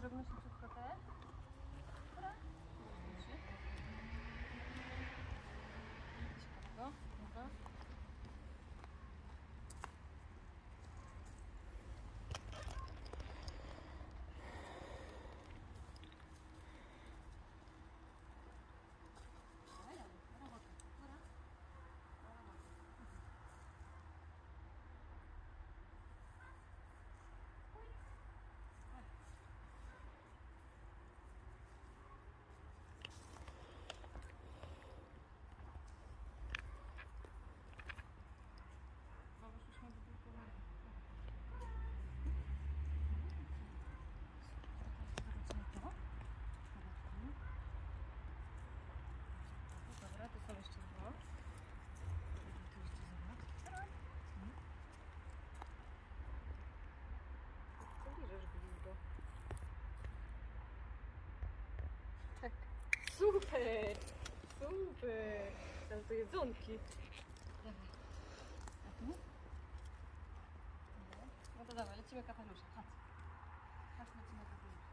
Zrobimy szybciutko te. rysunki. A tu? No to dawaj, lecimy kapelusze. Chodź. Chodź, lecimy kapelusze.